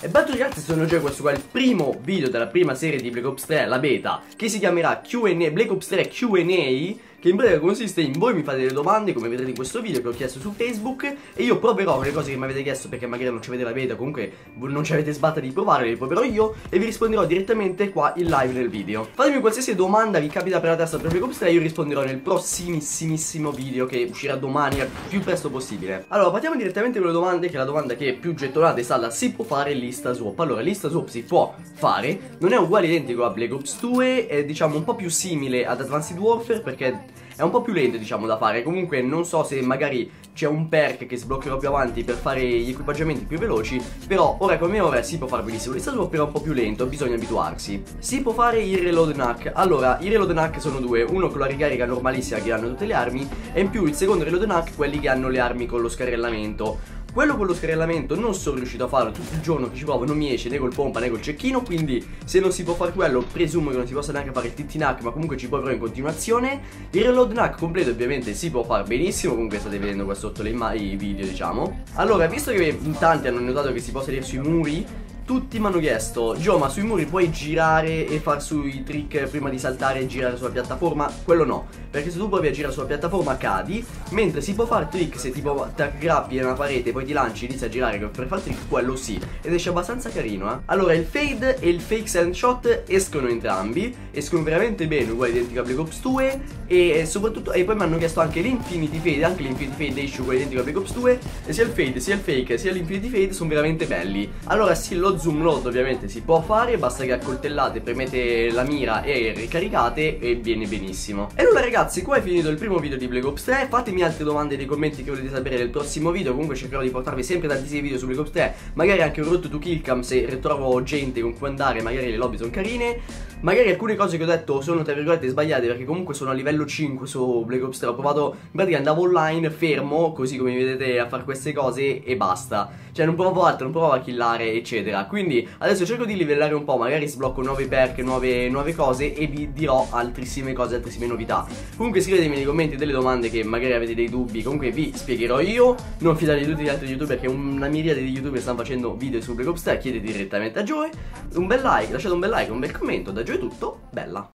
E beh ragazzi sono già questo qua è il primo video della prima serie di Black Ops 3, la beta Che si chiamerà Q&A, Black Ops 3 Q&A che in breve consiste in voi mi fate delle domande come vedrete in questo video che ho chiesto su Facebook e io proverò le cose che mi avete chiesto perché magari non ci avete la beta comunque non ci avete sbatta di provare le proverò io e vi risponderò direttamente qua in live nel video. Fatemi qualsiasi domanda vi capita per la testa Black Ops 3 io risponderò nel prossimissimissimo video che uscirà domani al più presto possibile. Allora partiamo direttamente con le domande che è la domanda che più gettonata è stata si può fare lista swap. Allora lista swap si può fare non è uguale identico a Black Ops 2 è diciamo un po' più simile ad Advanced Warfare perché è un po' più lento diciamo da fare. Comunque non so se magari c'è un perk che sbloccherò più avanti per fare gli equipaggiamenti più veloci Però ora come ora si può fare benissimo. Swap però è un po' più lento, bisogna abituarsi. Si può fare il reload knack. Allora, i reload knack sono due. Uno con la ricarica normalissima che hanno tutte le armi E in più il secondo reload knack quelli che hanno le armi con lo scarrellamento quello con lo scarrellamento non sono riuscito a farlo tutto il giorno che ci provo, non mi esce né col pompa né col cecchino, quindi se non si può fare quello, presumo che non si possa neanche fare il TT-NAC, ma comunque ci proverò in continuazione. Il reload NAC completo ovviamente si può fare benissimo, comunque state vedendo qua sotto le i video diciamo. Allora, visto che in tanti hanno notato che si può salire sui muri, tutti mi hanno chiesto Gio ma sui muri puoi girare e far sui trick prima di saltare e girare sulla piattaforma? Quello no Perché se tu provi a girare sulla piattaforma cadi Mentre si può fare trick se tipo ti aggrappi nella parete poi ti lanci e inizi a girare per fare trick Quello sì Ed esce abbastanza carino eh Allora il fade e il fake silent shot escono entrambi Escono veramente bene uguali identico a Black Ops 2 E soprattutto E poi mi hanno chiesto anche l'infinity fade Anche l'infinity fade esce uguale identico a Black Ops 2 E sia il fade sia il fake sia l'infinity fade sono veramente belli Allora sì zoom load ovviamente si può fare Basta che accoltellate, premete la mira e ricaricate e viene benissimo. E nulla ragazzi, qua è finito il primo video di Black Ops 3 Fatemi altre domande nei commenti che volete sapere nel prossimo video. Comunque cercherò di portarvi sempre tantissimi video su Black Ops 3 Magari anche un road to killcam se ritrovo gente con cui andare Magari le lobby sono carine Magari alcune cose che ho detto sono tra virgolette sbagliate Perché comunque sono a livello 5 su Black Ops 3 Ho provato, in pratica andavo online fermo Così come vedete a fare queste cose e basta. Cioè non provavo altro, non provavo a killare eccetera. Quindi adesso cerco di livellare un po' Magari sblocco nuove perk, nuove, nuove cose E vi dirò altrissime cose, altrissime novità. Comunque scrivetemi nei commenti delle domande che magari avete dei dubbi. Comunque vi spiegherò io. Non fidatevi di tutti gli altri youtuber Che una miriade di youtuber stanno facendo video su Black Ops 3 Chiedete direttamente a Joe. Un bel like, lasciate un bel like, un bel commento Da Gio è tutto, bella